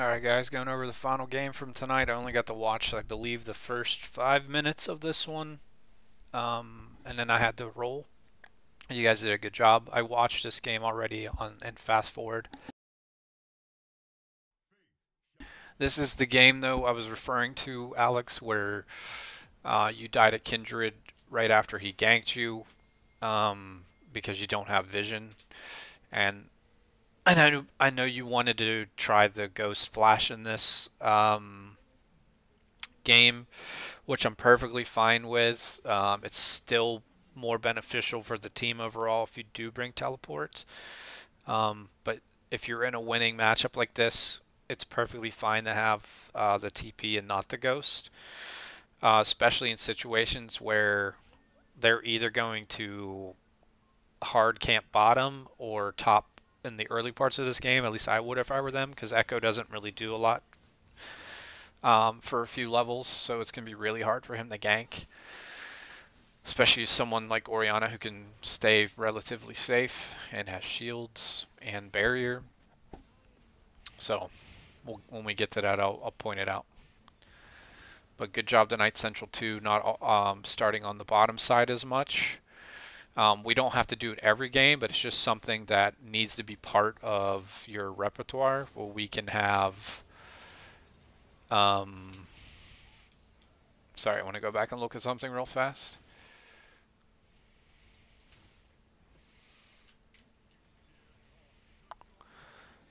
Alright guys, going over the final game from tonight. I only got to watch, I believe, the first five minutes of this one. Um, and then I had to roll. You guys did a good job. I watched this game already on and fast forward. This is the game though I was referring to, Alex, where uh, you died at Kindred right after he ganked you um, because you don't have vision. And I know I know you wanted to try the Ghost Flash in this um, game, which I'm perfectly fine with. Um, it's still more beneficial for the team overall if you do bring teleport. Um, but if you're in a winning matchup like this, it's perfectly fine to have uh, the TP and not the Ghost, uh, especially in situations where they're either going to hard camp bottom or top in the early parts of this game. At least I would if I were them, because Ekko doesn't really do a lot um, for a few levels, so it's going to be really hard for him to gank. Especially someone like Orianna who can stay relatively safe and has shields and barrier. So we'll, when we get to that, I'll, I'll, point it out. But good job tonight, Central 2, not um, starting on the bottom side as much. Um, we don't have to do it every game, but it's just something that needs to be part of your repertoire where we can have. Um, sorry, I want to go back and look at something real fast.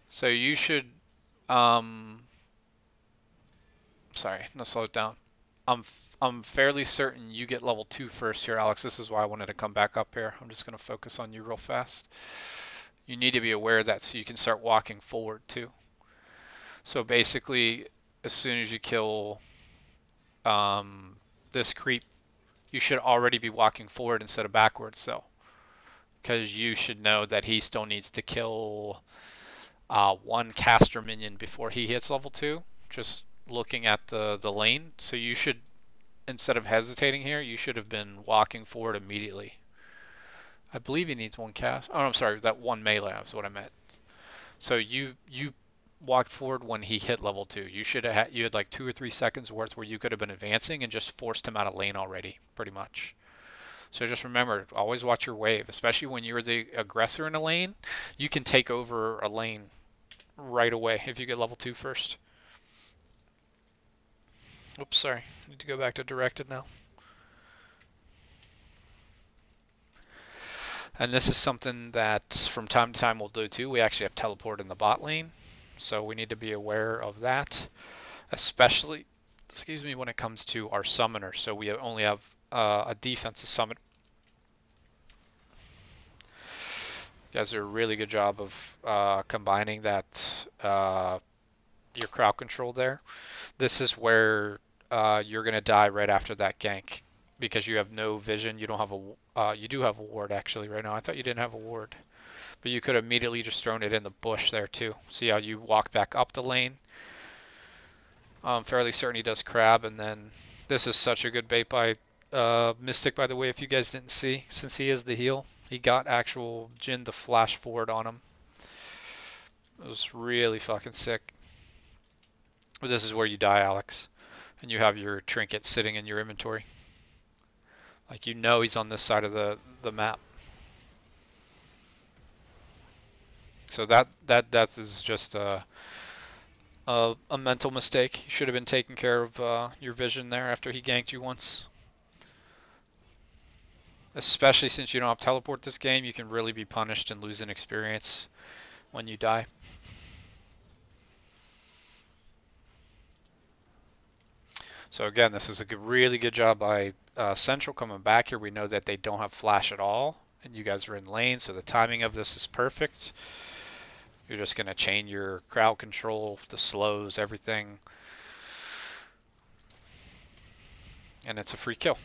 So you should, um, sorry, let's slow it down. I'm I'm fairly certain you get level two first here, Alex. This is why I wanted to come back up here. I'm just going to focus on you real fast. You need to be aware of that so you can start walking forward too. So basically, as soon as you kill um, this creep, you should already be walking forward instead of backwards though. Because you should know that he still needs to kill uh, one caster minion before he hits level 2. Just looking at the, the lane. So you should instead of hesitating here, you should have been walking forward immediately. I believe he needs one cast. Oh, I'm sorry, that one melee is what I meant. So you you walked forward when he hit level two. You should have had, you had like two or three seconds worth where you could have been advancing and just forced him out of lane already, pretty much. So just remember, always watch your wave, especially when you're the aggressor in a lane. You can take over a lane right away if you get level two first. Oops, sorry. Need to go back to directed now. And this is something that from time to time we'll do too. We actually have teleport in the bot lane. So we need to be aware of that. Especially, excuse me, when it comes to our summoner. So we only have uh, a defensive summon. You guys do a really good job of uh, combining that uh, your crowd control there. This is where uh, you're gonna die right after that gank because you have no vision. You don't have a. Uh, you do have a ward actually right now. I thought you didn't have a ward, but you could immediately just thrown it in the bush there too. See how you walk back up the lane. I'm fairly certain he does crab, and then this is such a good bait by uh, Mystic, by the way. If you guys didn't see, since he is the heal, he got actual Jhin to flash forward on him. It was really fucking sick. But this is where you die, Alex and you have your trinket sitting in your inventory. Like you know he's on this side of the, the map. So that that death is just a, a, a mental mistake. You should have been taking care of uh, your vision there after he ganked you once. Especially since you don't have teleport this game, you can really be punished and lose an experience when you die. So again, this is a good, really good job by uh, Central coming back here. We know that they don't have flash at all, and you guys are in lane, so the timing of this is perfect. You're just going to chain your crowd control, the slows, everything. And it's a free kill.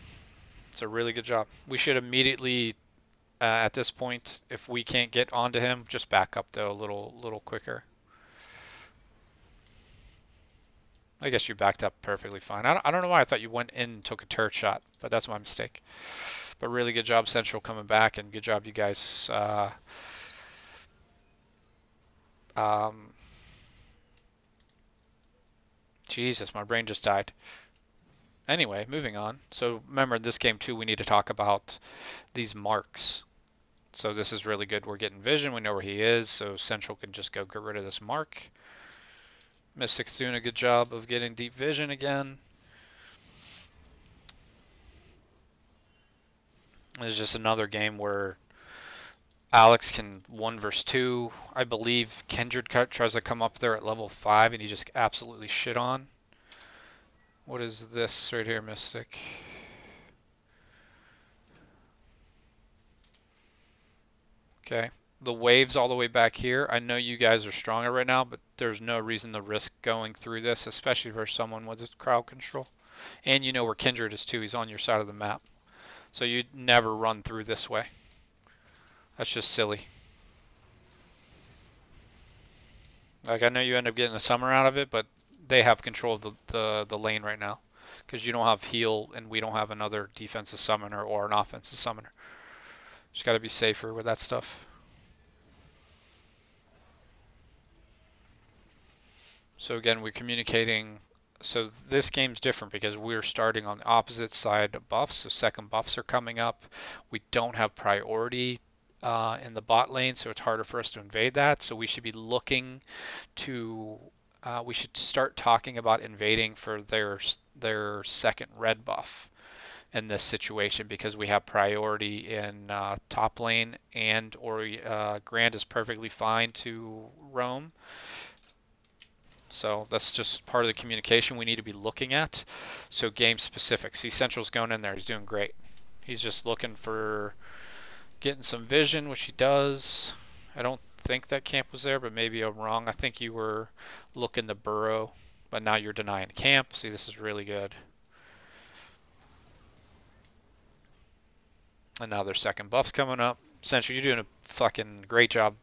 It's a really good job. We should immediately, uh, at this point, if we can't get onto him, just back up though a little, little quicker. I guess you backed up perfectly fine. I don't, I don't know why I thought you went in and took a turret shot, but that's my mistake. But really good job Central coming back, and good job you guys uh, um, Jesus, my brain just died. Anyway, moving on. So remember, this game too, we need to talk about these marks. So this is really good. We're getting vision. We know where he is. So Central can just go get rid of this mark. Mystic's doing a good job of getting deep vision again. It's just another game where Alex can one versus two. I believe Kindred tries to come up there at level five and he just absolutely shit on. What is this right here, Mystic? Okay. The waves all the way back here. I know you guys are stronger right now, but there's no reason to risk going through this, especially for someone with crowd control. And you know where Kindred is too. He's on your side of the map. So you'd never run through this way. That's just silly. Like I know you end up getting a summer out of it, but they have control of the, the, the lane right now. Because you don't have heal and we don't have another defensive summoner or an offensive summoner. Just gotta be safer with that stuff. So again, we're communicating. So this game's different because we're starting on the opposite side of buffs. So second buffs are coming up. We don't have priority uh, in the bot lane, so it's harder for us to invade that. So we should be looking to. Uh, we should start talking about invading for their their second red buff in this situation because we have priority in uh, top lane and or uh, Grant is perfectly fine to roam. So that's just part of the communication we need to be looking at. So game specific. See Central's going in there. He's doing great. He's just looking for getting some vision, which he does. I don't think that camp was there, but maybe I'm wrong. I think you were looking to burrow, but now you're denying camp. See, this is really good. And now their second buff's coming up. Central, you're doing a fucking great job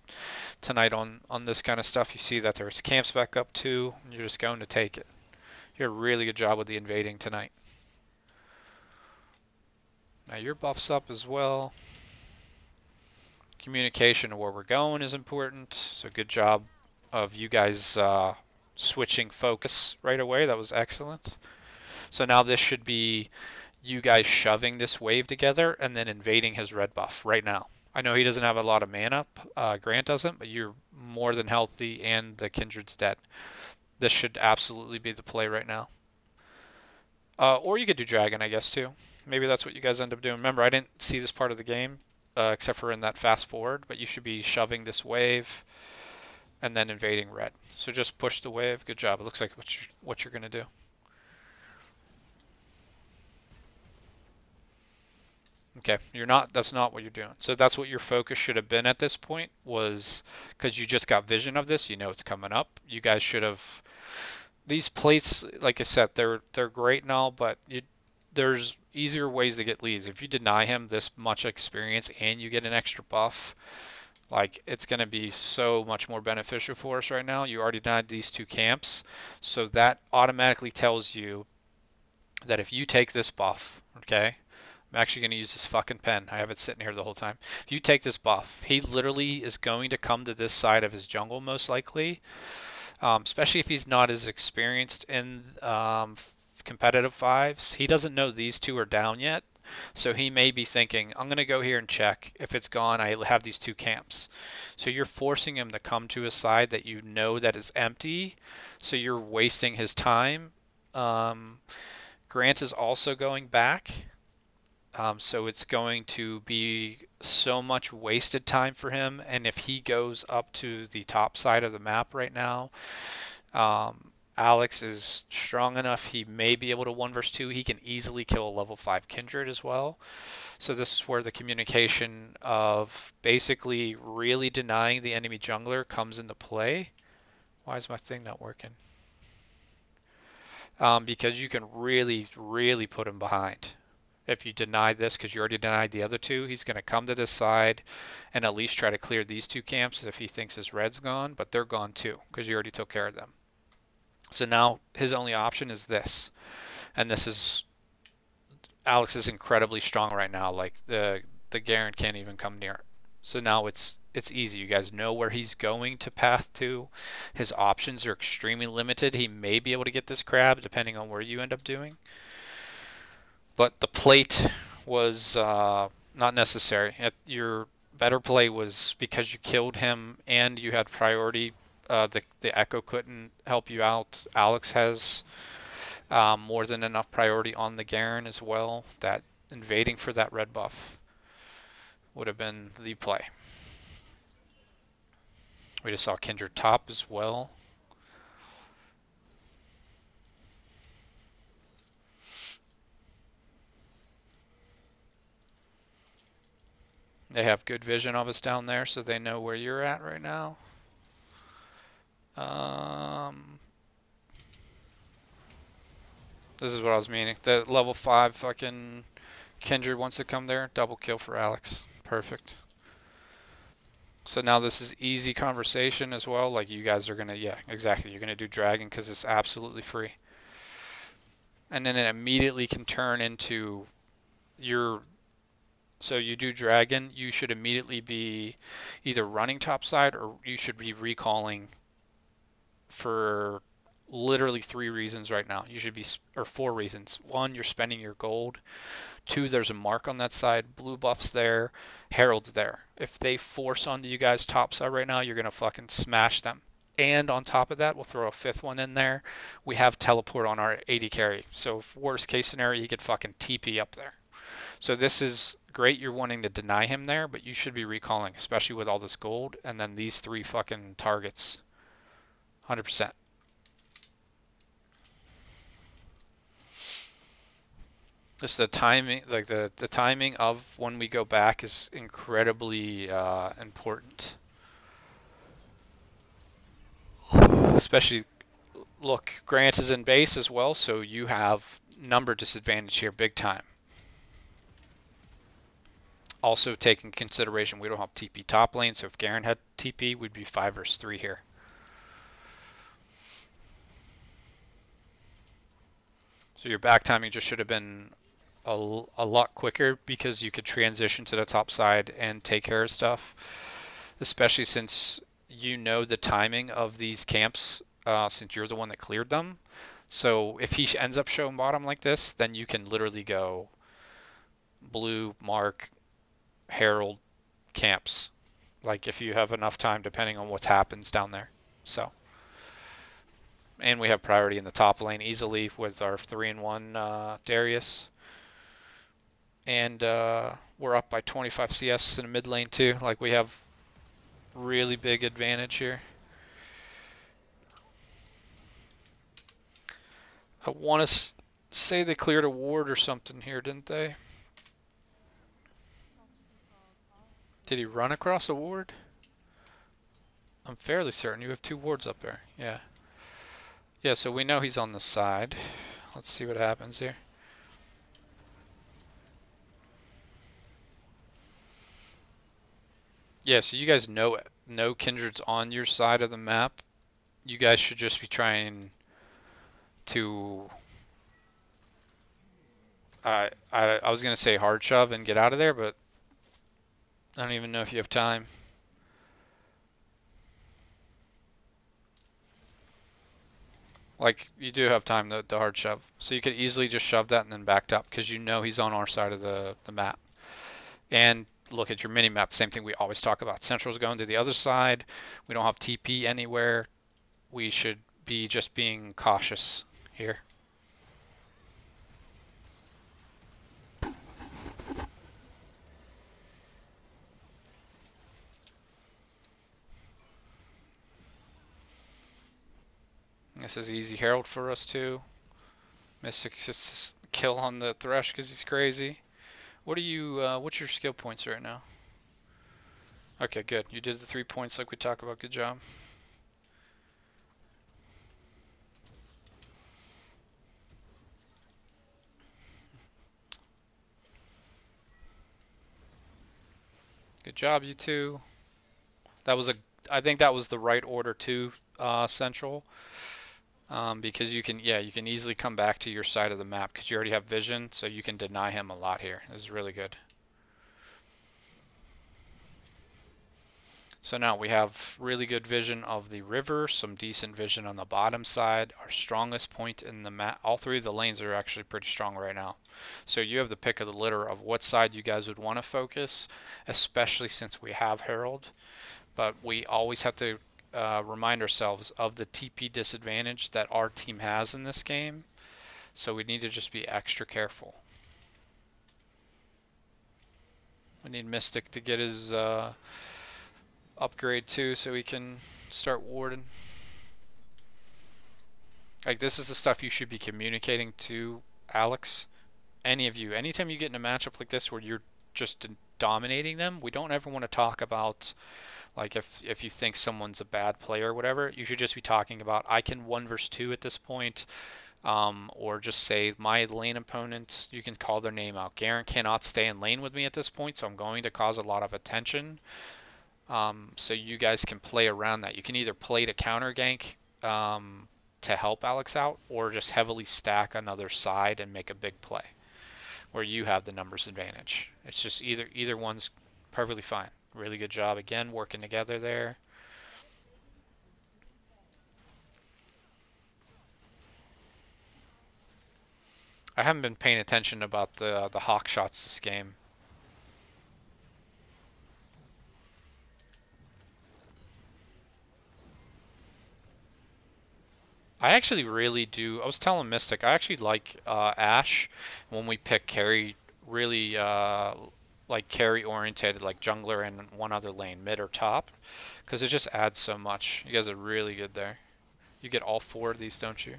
tonight on, on this kind of stuff. You see that there's camps back up too, and you're just going to take it. You are a really good job with the invading tonight. Now your buff's up as well. Communication of where we're going is important. So good job of you guys uh, switching focus right away. That was excellent. So now this should be you guys shoving this wave together and then invading his red buff right now. I know he doesn't have a lot of mana, uh, Grant doesn't, but you're more than healthy and the Kindred's dead. This should absolutely be the play right now. Uh, or you could do Dragon, I guess, too. Maybe that's what you guys end up doing. Remember, I didn't see this part of the game, uh, except for in that fast forward, but you should be shoving this wave and then invading red. So just push the wave. Good job. It looks like what you're, what you're going to do. Okay, you're not. That's not what you're doing. So that's what your focus should have been at this point was because you just got vision of this. You know it's coming up. You guys should have. These plates, like I said, they're they're great and all, but you, there's easier ways to get leads. If you deny him this much experience and you get an extra buff, like it's going to be so much more beneficial for us right now. You already denied these two camps, so that automatically tells you that if you take this buff, okay, I'm actually going to use this fucking pen. I have it sitting here the whole time. If you take this buff, he literally is going to come to this side of his jungle most likely, um, especially if he's not as experienced in um, competitive fives. He doesn't know these two are down yet, so he may be thinking, I'm going to go here and check. If it's gone, I have these two camps. So you're forcing him to come to a side that you know that is empty, so you're wasting his time. Um, Grant is also going back. Um, so it's going to be so much wasted time for him. And if he goes up to the top side of the map right now, um, Alex is strong enough. He may be able to one versus two. He can easily kill a level five Kindred as well. So this is where the communication of basically really denying the enemy jungler comes into play. Why is my thing not working? Um, because you can really, really put him behind if you deny this because you already denied the other two, he's going to come to this side and at least try to clear these two camps if he thinks his red's gone, but they're gone too because you already took care of them. So now his only option is this. And this is Alex is incredibly strong right now. Like the the Garen can't even come near it. So now it's it's easy. You guys know where he's going to path to. His options are extremely limited. He may be able to get this crab depending on where you end up doing. But the plate was uh, not necessary. Your better play was because you killed him and you had priority. Uh, the the Ekko couldn't help you out. Alex has um, more than enough priority on the Garen as well. That invading for that red buff would have been the play. We just saw Kindred top as well. They have good vision of us down there, so they know where you're at right now. Um, this is what I was meaning. The level 5 fucking Kindred wants to come there. Double kill for Alex. Perfect. So now this is easy conversation as well. Like you guys are gonna, yeah, exactly. You're gonna do dragon because it's absolutely free. And then it immediately can turn into your. So you do dragon, you should immediately be either running topside or you should be recalling for literally three reasons right now. You should be, or four reasons. One, you're spending your gold. Two, there's a mark on that side. Blue buff's there. Herald's there. If they force onto you guys top side right now, you're going to fucking smash them. And on top of that, we'll throw a fifth one in there. We have teleport on our AD carry. So worst case scenario, you could fucking TP up there. So this is great. You're wanting to deny him there, but you should be recalling, especially with all this gold. And then these three fucking targets. 100%. Just the timing, like the, the timing of when we go back is incredibly uh, important. Especially, look, Grant is in base as well, so you have number disadvantage here big time. Also taking consideration, we don't have TP top lane, so if Garen had TP, we'd be 5 versus 3 here. So your back timing just should have been a, a lot quicker because you could transition to the top side and take care of stuff, especially since you know the timing of these camps uh, since you're the one that cleared them. So if he ends up showing bottom like this, then you can literally go blue, mark, herald, camps. Like if you have enough time, depending on what happens down there. So, and we have priority in the top lane easily with our three and one uh, Darius and uh, we're up by 25 CS in the mid lane too. Like we have really big advantage here. I want to say they cleared a ward or something here, didn't they? Did he run across a ward? I'm fairly certain you have two wards up there. Yeah. Yeah, so we know he's on the side. Let's see what happens here. Yeah, so you guys know it. No Kindred's on your side of the map. You guys should just be trying to. I I I was gonna say hard shove and get out of there, but I don't even know if you have time. Like you do have time the, the hard shove, so you could easily just shove that and then backed up because you know he's on our side of the the map. And look at your mini map, same thing we always talk about. Central's going to the other side. We don't have TP anywhere. We should be just being cautious here. Is easy Herald for us too. Just kill on the Thresh because he's crazy. What are you, uh, what's your skill points right now? Okay, good. You did the three points like we talked about. Good job. Good job, you two. That was a, I think that was the right order too, uh, Central um, because you can, yeah, you can easily come back to your side of the map because you already have vision, so you can deny him a lot here. This is really good. So now we have really good vision of the river, some decent vision on the bottom side. Our strongest point in the map, all three of the lanes are actually pretty strong right now. So you have the pick of the litter of what side you guys would want to focus, especially since we have Herald. But we always have to uh, remind ourselves of the TP disadvantage that our team has in this game. So we need to just be extra careful. We need Mystic to get his uh, upgrade too so we can start warding. Like this is the stuff you should be communicating to Alex. Any of you, anytime you get in a matchup like this where you're just dominating them, we don't ever want to talk about like if if you think someone's a bad player or whatever, you should just be talking about I can one versus two at this point. Um, or just say my lane opponent, you can call their name out. Garen cannot stay in lane with me at this point, so I'm going to cause a lot of attention. Um, so you guys can play around that. You can either play to counter gank um, to help Alex out, or just heavily stack another side and make a big play, where you have the numbers advantage. It's just either either one's perfectly fine. Really good job again working together there. I haven't been paying attention about the the hawk shots this game. I actually really do. I was telling Mystic, I actually like uh, Ashe when we pick carry, really uh, like carry oriented, like jungler and one other lane, mid or top, because it just adds so much. You guys are really good there. You get all four of these, don't you?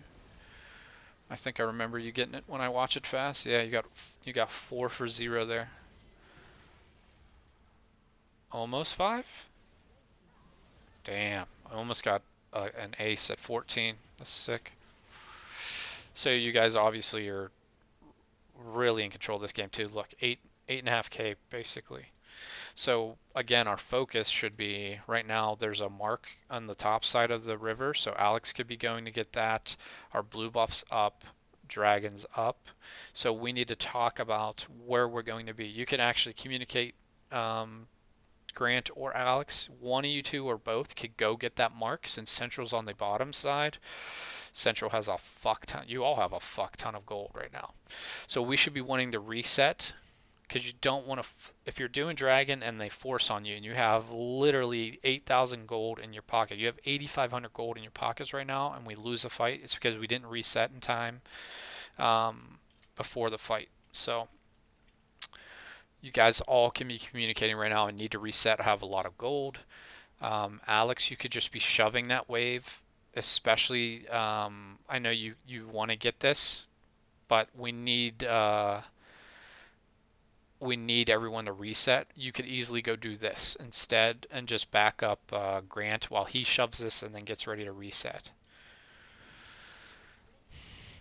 I think I remember you getting it when I watch it fast. Yeah, you got you got four for zero there. Almost five? Damn, I almost got uh, an ace at 14. That's sick. So you guys obviously are really in control of this game too. Look, eight eight and a half K basically. So again, our focus should be right now. There's a mark on the top side of the river, so Alex could be going to get that. Our blue buffs up, dragons up. So we need to talk about where we're going to be. You can actually communicate um, Grant or Alex, one of you two or both could go get that mark since Central's on the bottom side. Central has a fuck ton. You all have a fuck ton of gold right now. So we should be wanting to reset because you don't want to. If you're doing Dragon and they force on you and you have literally 8,000 gold in your pocket, you have 8,500 gold in your pockets right now, and we lose a fight, it's because we didn't reset in time um, before the fight. So you guys all can be communicating right now and need to reset, have a lot of gold. Um, Alex, you could just be shoving that wave, especially, um, I know you, you want to get this, but we need, uh, we need everyone to reset. You could easily go do this instead and just back up uh, Grant while he shoves this and then gets ready to reset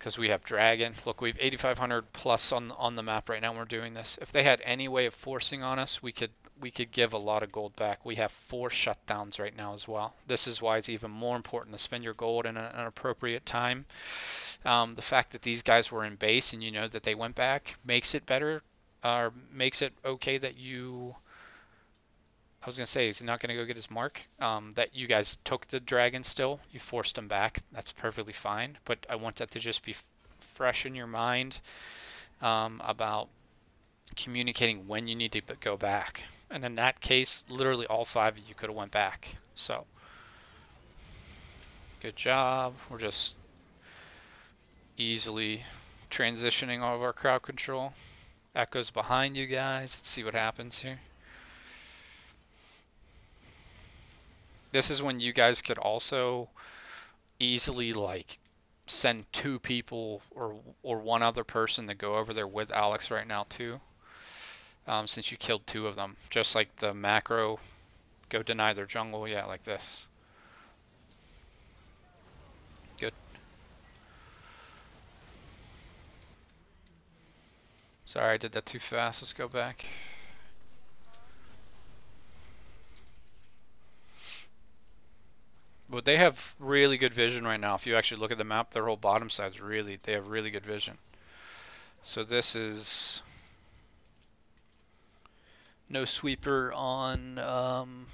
because we have dragon. Look, we have 8,500 plus on on the map right now. We're doing this. If they had any way of forcing on us, we could we could give a lot of gold back. We have four shutdowns right now as well. This is why it's even more important to spend your gold in an appropriate time. Um, the fact that these guys were in base and you know that they went back makes it better, or makes it okay that you I was gonna say he's not gonna go get his mark. Um, that you guys took the dragon still, you forced him back. That's perfectly fine. But I want that to just be fresh in your mind um, about communicating when you need to go back. And in that case, literally all five of you could have went back. So good job. We're just easily transitioning all of our crowd control. Ekko's behind you guys. Let's see what happens here. this is when you guys could also easily like send two people or or one other person to go over there with Alex right now too. Um, since you killed two of them, just like the macro, go deny their jungle. Yeah, like this. Good. Sorry, I did that too fast. Let's go back. But they have really good vision right now. If you actually look at the map, their whole bottom side's really, they have really good vision. So this is no sweeper on um,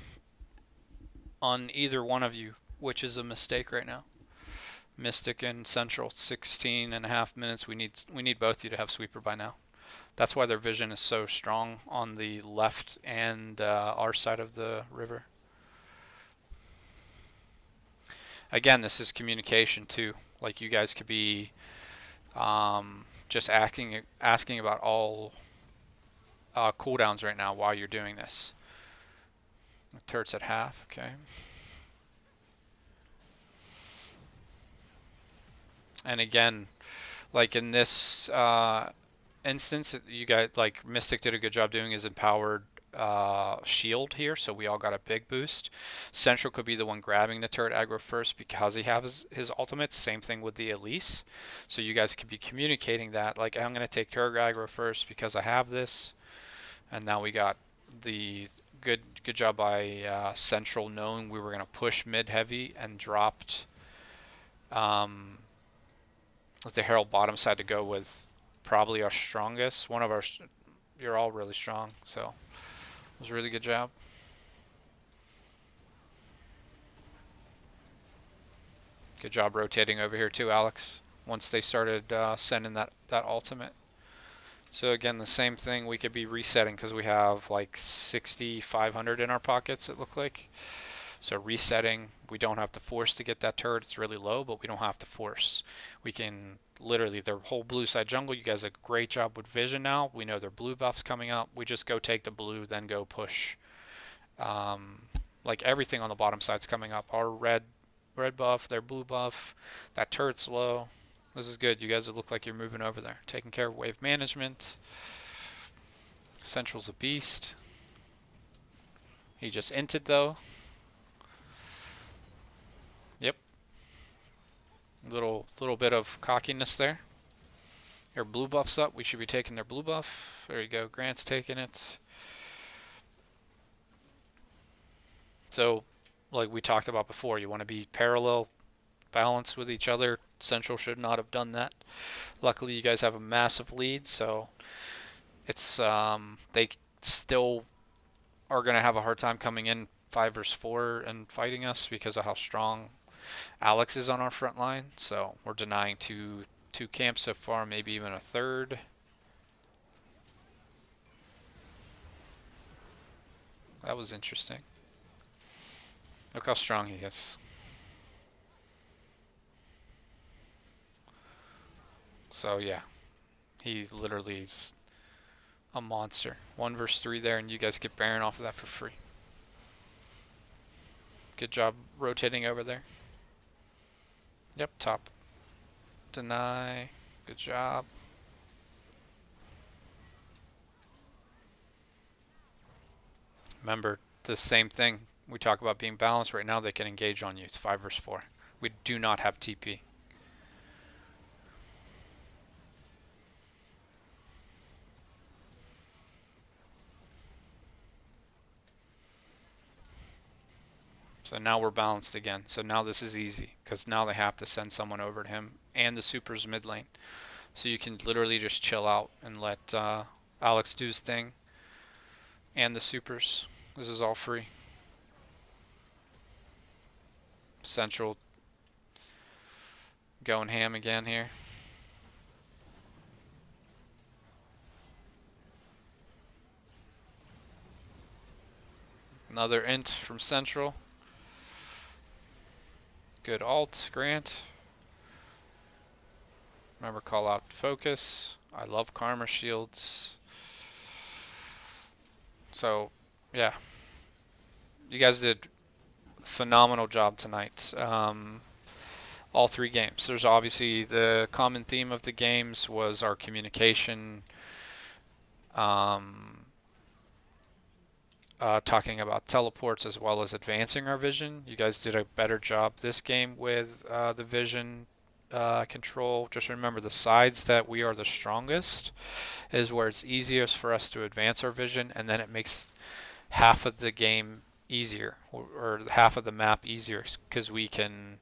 on either one of you, which is a mistake right now. Mystic and Central, 16 and a half minutes. We need we need both of you to have sweeper by now. That's why their vision is so strong on the left and uh, our side of the river. Again, this is communication too. Like you guys could be um, just asking asking about all uh, cooldowns right now while you're doing this. The turret's at half, okay. And again, like in this uh, instance, you guys like Mystic did a good job doing his empowered uh, shield here, so we all got a big boost. Central could be the one grabbing the turret aggro first because he has his, his ultimate. Same thing with the Elise. So you guys could be communicating that, like I'm going to take turret aggro first because I have this. And now we got the good good job by uh, Central knowing we were going to push mid heavy and dropped um, the Herald bottom side to go with probably our strongest. One of our, you're all really strong, so it was a really good job. Good job rotating over here too, Alex. Once they started uh, sending that, that ultimate. So again, the same thing, we could be resetting because we have like 6,500 in our pockets, it looked like. So resetting, we don't have to force to get that turret. It's really low, but we don't have to force. We can literally, their whole blue side jungle, you guys a great job with vision now. We know their blue buffs coming up. We just go take the blue, then go push. Um, like everything on the bottom side's coming up. Our red red buff, their blue buff. That turret's low. This is good. You guys look like you're moving over there. Taking care of wave management. Central's a beast. He just inted though. Yep. Little little bit of cockiness there. Their blue buff's up. We should be taking their blue buff. There you go. Grant's taking it. So, like we talked about before, you want to be parallel balanced with each other. Central should not have done that. Luckily, you guys have a massive lead, so it's um, they still are going to have a hard time coming in five versus four and fighting us because of how strong Alex is on our front line. So we're denying two two camps so far, maybe even a third. That was interesting. Look how strong he is. So yeah, he literally is a monster. One verse three there, and you guys get Baron off of that for free. Good job rotating over there. Yep, top. Deny. Good job. Remember, the same thing. We talk about being balanced. Right now, they can engage on you. It's 5 versus 4. We do not have TP. So now we're balanced again. So now this is easy because now they have to send someone over to him and the supers mid lane. So you can literally just chill out and let uh, Alex do his thing and the supers. This is all free. Central going ham again here. Another int from Central. Good alt, Grant. Remember call out focus. I love karma shields. So, yeah. You guys did phenomenal job tonight. Um, all three games. There's obviously the common theme of the games was our communication. Um, uh, talking about teleports as well as advancing our vision. You guys did a better job this game with uh, the vision uh, control. Just remember the sides that we are the strongest is where it's easiest for us to advance our vision, and then it makes half of the game easier or, or half of the map easier because we can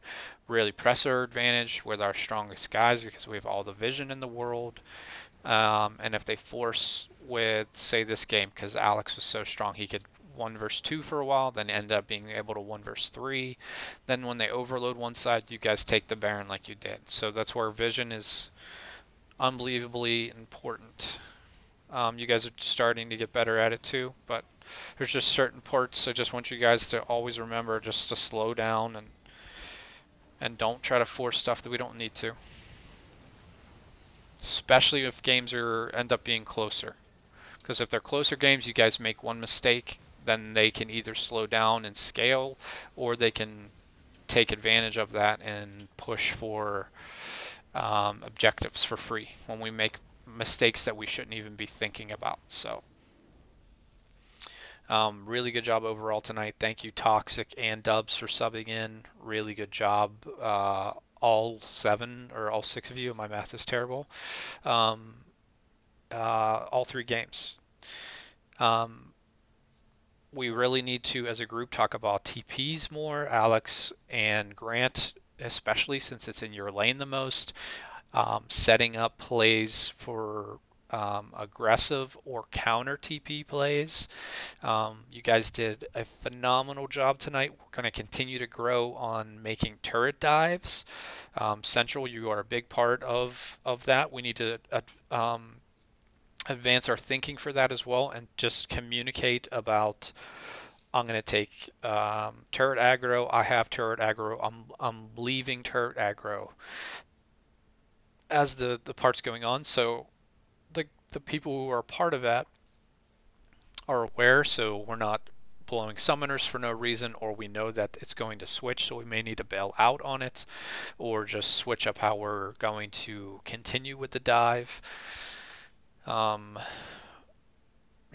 really press our advantage with our strongest guys because we have all the vision in the world um, and if they force with, say, this game, because Alex was so strong, he could one verse two for a while, then end up being able to one verse three. Then when they overload one side, you guys take the Baron like you did. So that's where vision is unbelievably important. Um, you guys are starting to get better at it too, but there's just certain parts I just want you guys to always remember just to slow down and and don't try to force stuff that we don't need to. Especially if games are end up being closer. Because if they're closer games, you guys make one mistake, then they can either slow down and scale, or they can take advantage of that and push for um, objectives for free when we make mistakes that we shouldn't even be thinking about. So, um, really good job overall tonight. Thank you, Toxic and Dubs, for subbing in. Really good job. Uh, all seven or all six of you. My math is terrible. Um, uh, all three games. Um, we really need to, as a group, talk about TPs more. Alex and Grant, especially since it's in your lane the most. Um, setting up plays for um, aggressive or counter TP plays. Um, you guys did a phenomenal job tonight. We're going to continue to grow on making turret dives. Um, Central, you are a big part of of that. We need to uh, advance our thinking for that as well, and just communicate about. I'm going to take um, turret aggro. I have turret aggro. I'm I'm leaving turret aggro as the the part's going on. So the people who are part of that are aware, so we're not blowing summoners for no reason, or we know that it's going to switch, so we may need to bail out on it, or just switch up how we're going to continue with the dive. Um,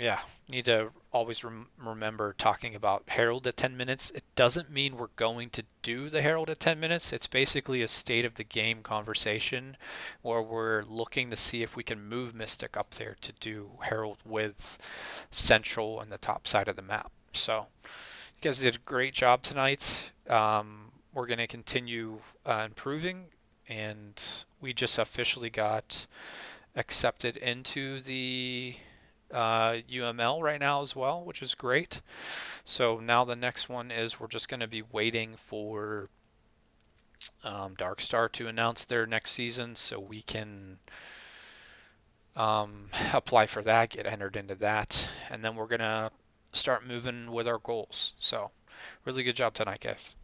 yeah, need to always rem- remember talking about Herald at 10 minutes. It doesn't mean we're going to do the Herald at 10 minutes. It's basically a state of the game conversation where we're looking to see if we can move Mystic up there to do Herald with Central and the top side of the map. So, you guys did a great job tonight. Um, we're going to continue uh, improving, and we just officially got accepted into the uh, UML right now as well, which is great. So now the next one is we're just going to be waiting for um, Darkstar to announce their next season so we can um, apply for that, get entered into that, and then we're going to start moving with our goals. So really good job tonight, guys.